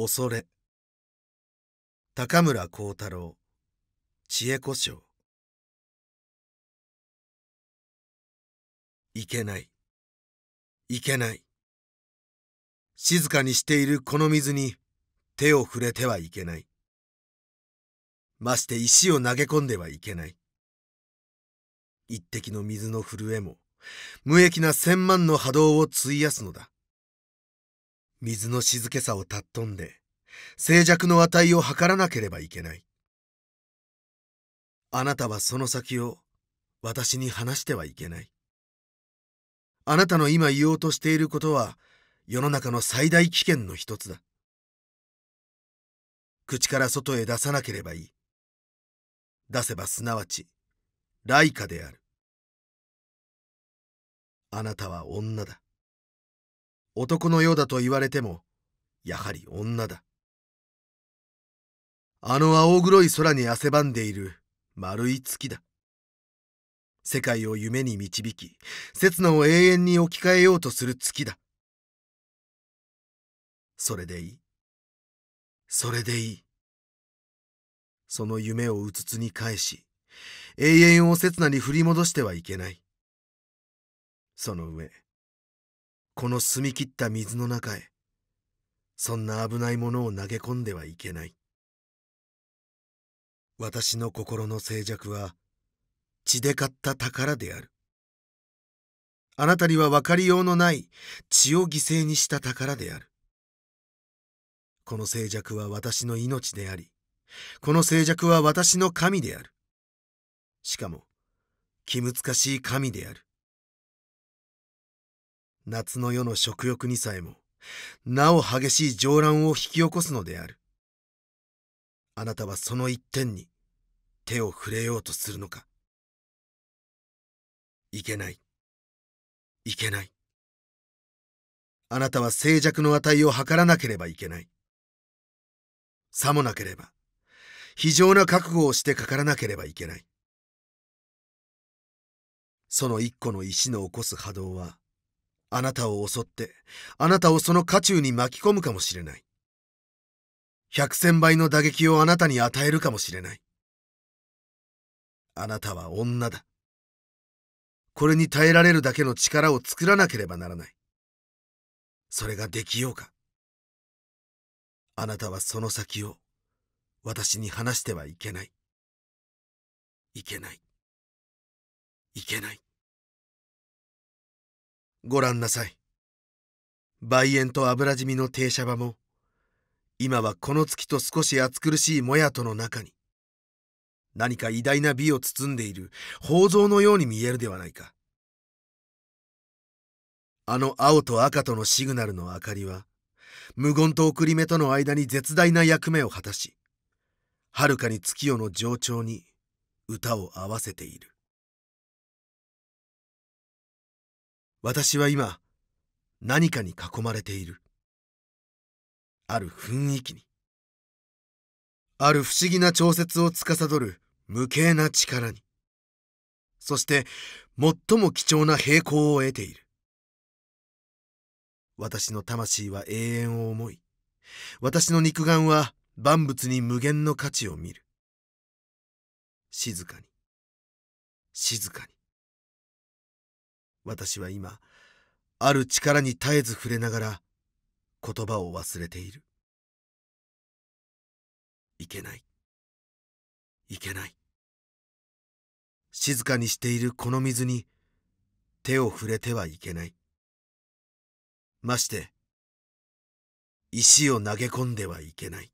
恐れ。高村光太郎知恵故障いけない。いけない。静かにしているこの水に手を触れてはいけない。まして石を投げ込んではいけない。一滴の水の震えも無益な千万の波動を費やすのだ。水の静けさを尊んで静寂の値を測らなければいけない。あなたはその先を私に話してはいけない。あなたの今言おうとしていることは世の中の最大危険の一つだ。口から外へ出さなければいい。出せばすなわち雷下である。あなたは女だ。男のようだと言われてもやはり女だ。あの青黒い空に汗ばんでいる丸い月だ。世界を夢に導き刹那を永遠に置き換えようとする月だ。それでいい。それでいい。その夢をうつつに返し永遠を刹那に振り戻してはいけない。その上この澄み切った水の中へ。そんな危ないものを投げ込んではいけない。私の心の静寂は血で買った宝である。あなたには分かりようのない血を犠牲にした宝である。この静寂は私の命でありこの静寂は私の神である。しかも気難しい神である。夏の夜の食欲にさえもなお激しい情乱を引き起こすのである。あなたはその一点に手を触れようとするのか。いけない。いけない。あなたは静寂の値を測らなければいけない。さもなければ非常な覚悟をしてかからなければいけない。その一個の石の起こす波動はあなたを襲って、あなたをその渦中に巻き込むかもしれない。百千倍の打撃をあなたに与えるかもしれない。あなたは女だ。これに耐えられるだけの力を作らなければならない。それができようか。あなたはその先を私に話してはいけない。いけない。いけない。ご覧なさい。梅園と油染みの停車場も、今はこの月と少し暑苦しいもやとの中に、何か偉大な美を包んでいる宝蔵のように見えるではないか。あの青と赤とのシグナルの明かりは、無言と送り目との間に絶大な役目を果たし、はるかに月夜の上長に歌を合わせている。私は今何かに囲まれている。ある雰囲気に。ある不思議な調節を司る無形な力に。そして最も貴重な平衡を得ている。私の魂は永遠を思い私の肉眼は万物に無限の価値を見る。静かに。静かに。私は今ある力に絶えず触れながら言葉を忘れている。いけない。いけない。静かにしているこの水に手を触れてはいけない。まして石を投げ込んではいけない。